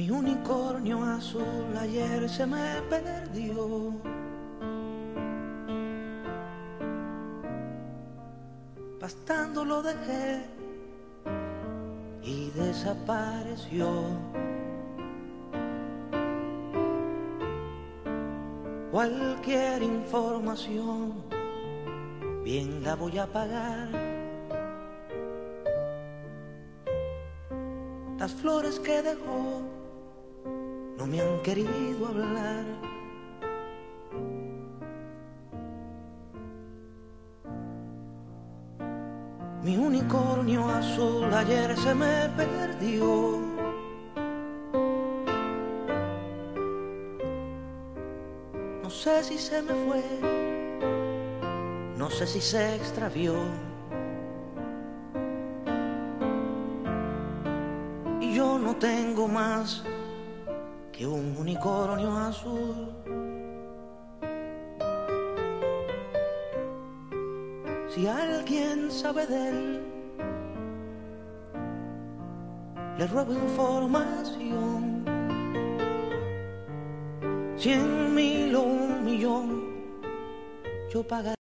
Mi unicornio azul ayer se me perdió. Pastando lo dejé y desapareció. Cualquier información, bien la voy a pagar. Las flores que dejó no me han querido hablar. Mi unicornio azul ayer se me perdió. No sé si se me fue, no sé si se extravió. Y yo no tengo más que un unicornio azul. Si alguien sabe de él, le ruego información. Cien mil o un millón, yo pagaré.